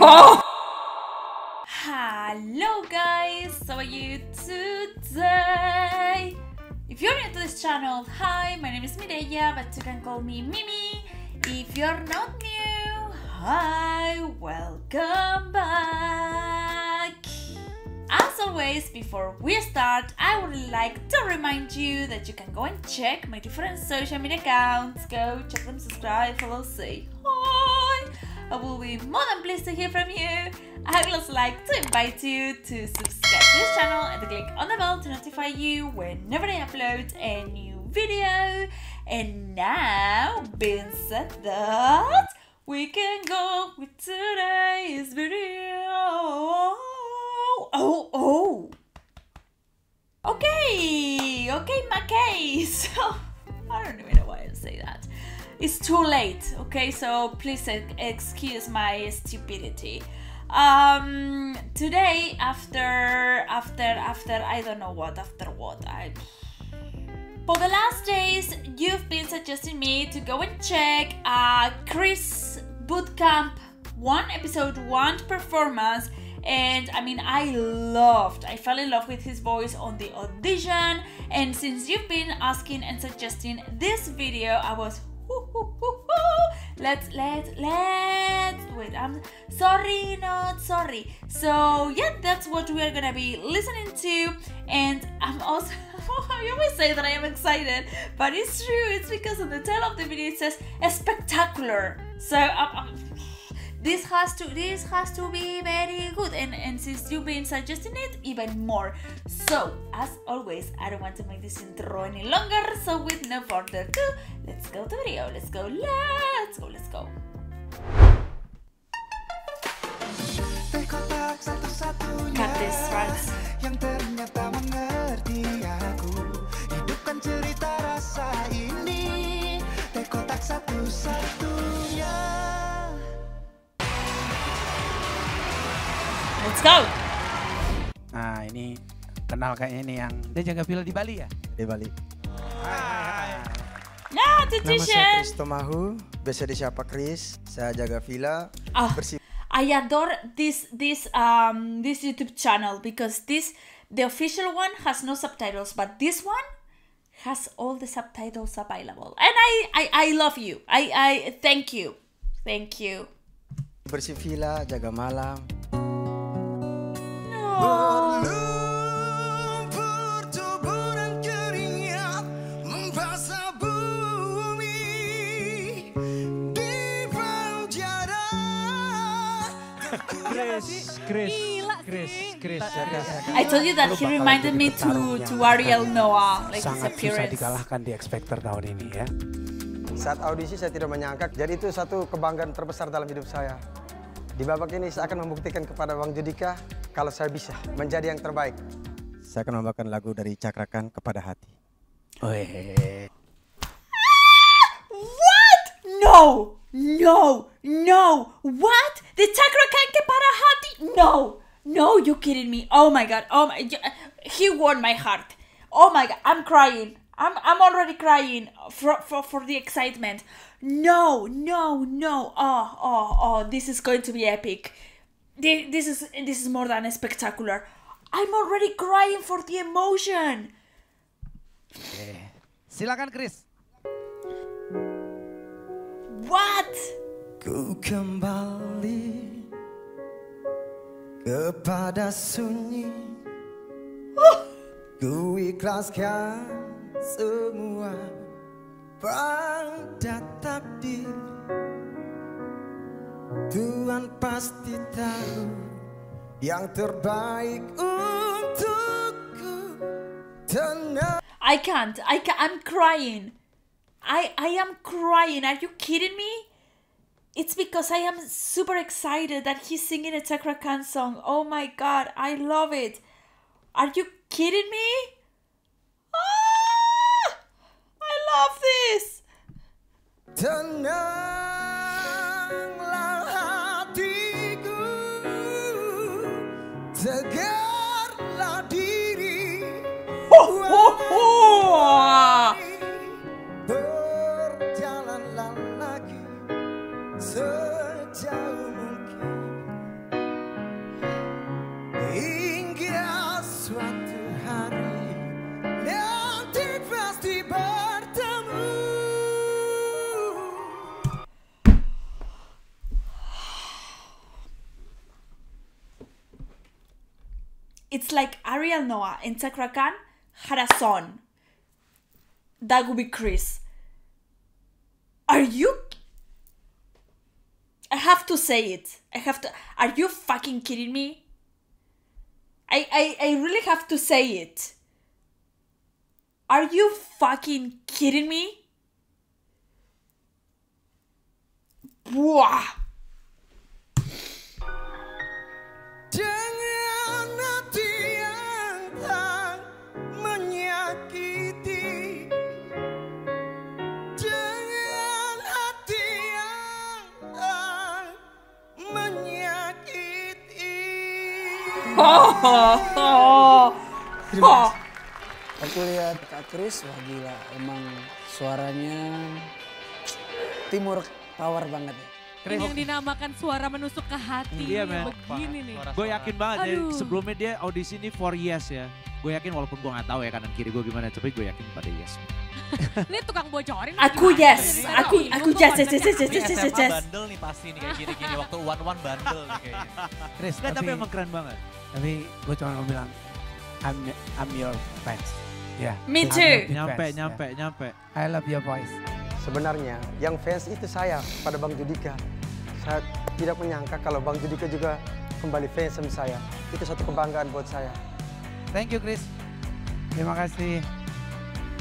Oh! Hello guys, how are you today? If you're new to this channel, hi, my name is Mireia, but you can call me Mimi. If you're not new, hi, welcome back. As always, before we start, I would like to remind you that you can go and check my different social media accounts. Go check them, subscribe, follow, hi. I will be more than pleased to hear from you. I would also like to invite you to subscribe to this channel and click on the bell to notify you whenever I upload a new video. And now, being said that, we can go with today's video. Oh, oh. Okay, okay, my case. I don't even know why I say that. It's too late, okay? So please excuse my stupidity. Um, today, after, after, after, I don't know what, after what, I. For the last days, you've been suggesting me to go and check uh, Kris Bootcamp 1 episode 1 performance and I mean I loved I fell in love with his voice on the audition and since you've been asking and suggesting this video I was let's let's let's wait i'm sorry not sorry. So yeah that's what we are gonna be listening to. And i'm also i always say that i am excited but it's true. It's because on the title of the video it says a spectacular. So I'm, I'm this has to this has to be very good. And and since you've been suggesting it even more. So as always i don't want to make this intro any longer. So with no further ado let's go to video. Let's go let's go let's go. Got this right Let's go. Nah ini kenal kayaknya ini yang dia jaga villa di Bali ya? Di Bali. Hai. Nah, Nama saya Chris Tomahu, biasa siapa Chris. Saya jaga villa. Oh, I adore this this um this YouTube channel because this the official one has no subtitles, but this one has all the subtitles available. And I I, I love you. I I thank you. Thank you. Bersih villa, jaga malam, Chris, Chris, Chris, Chris, I told you that he reminded me to to Ariel Noah, like Sangat his appearance. susah dikalahkan di Expector tahun ini ya. Saat audisi saya tidak menyangka, jadi itu satu kebanggaan terbesar dalam hidup saya. Di babak ini saya akan membuktikan kepada Bang Judika kalau saya bisa menjadi yang terbaik. Saya akan membawakan lagu dari Cakrakan kepada hati. Oh, What? No! No! No! What? The Cakrakan kepada hati? No! No, you kidding me? Oh my god! Oh my! He won my heart. Oh my god! I'm crying. I'm I'm already crying for for for the excitement. No, no, no. Oh, oh, oh, this is going to be epic. This is this is more than spectacular. I'm already crying for the emotion. Eh, okay. Silakan Kris. What? Ku kembali kepada sunyi. Oh. Ku ikhlaskan semua pada takdir Tuhan pasti tahu yang terbaik untukku tenang I can't I can't I'm crying I I am crying are you kidding me it's because I am super excited that he's singing a Cakra Khan song. Oh my god, I love it. Are you kidding me? Ah! I love this. Tenanglah it's like Ariel Noah and Cakra Khan had a son. That would be Kris. Are you? I have to say it. I have to. Are you fucking kidding me? I I, I really have to say it. Are you fucking kidding me? Wah! Menyakiti hati yang menyakiti Oh, oh. Aku lihat Kak Kris, wah gila. Emang suaranya timur power banget ya. Ini yang dinamakan suara menusuk ke hati. Iya, men. Begini nih. Gue yakin banget ya, Aduh. sebelumnya dia audisi ini for yes ya. Gue yakin walaupun gue gak tahu ya kanan kiri gue gimana, tapi gue yakin pada yes. Ini tukang bocorin. Aku yes, aku aku yes yes yes yes yes yes yes bandel nih pasti nih kayak gini-gini. Waktu one-one bandel nih kayaknya. Chris, Nggak, tapi emang keren banget. tapi gue cuma mau bilang, I'm, I'm your fans. Ya. Me too. Nyampe, fans, nyampe, ya. nyampe. I love your voice. Sebenarnya yang fans itu saya pada Bang Judika. Saya tidak menyangka kalau Bang Judika juga kembali fans sama saya. Itu satu kebanggaan buat saya. Thank you Chris. Terima kasih.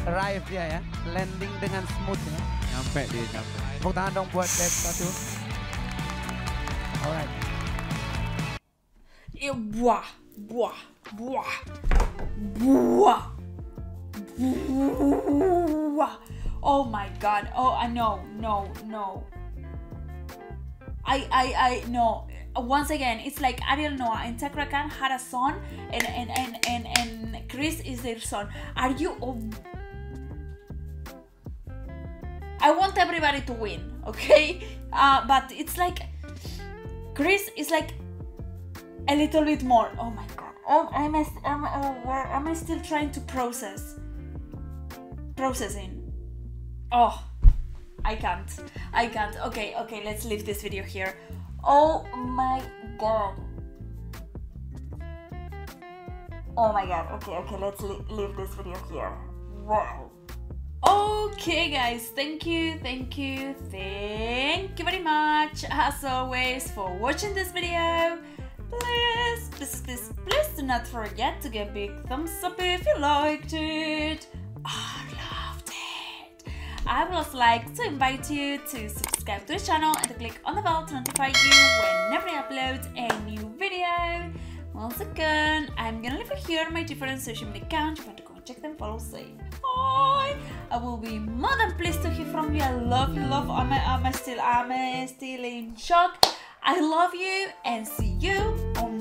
Arrive dia ya, landing dengan smooth ya. Nyampe dia, nyampe. Tepuk tangan dong buat Dev satu. Alright. Eh, Buah, buah, buah, buah, buah. Oh my god. Oh, I know, no, no. I, I, I, no. Once again, it's like Ariel Noah and Cakra Khan had a son, and and and and, and Kris is their son. Are you? I want everybody to win, okay? Uh, but it's like Kris is like a little bit more. Oh my god. Oh, am I, am, oh, am I still trying to process? Processing. Oh, I can't. I can't. Okay, okay, let's leave this video here. Oh my god. Oh my god. Okay, okay, let's leave this video here. Wow. Okay, guys, thank you, thank you, thank you very much, as always, for watching this video. Please, please, please, please do not forget to give a big thumbs up if you liked it. Ah, I would also like to invite you to subscribe to the channel and to click on the bell to notify you whenever I upload a new video. Once again, I'm gonna leave here my different social media accounts. You want to go and check them, follow, say hi. I will be more than pleased to hear from you. I love you, love. I'm, I'm still, I'm still in shock. I love you and see you on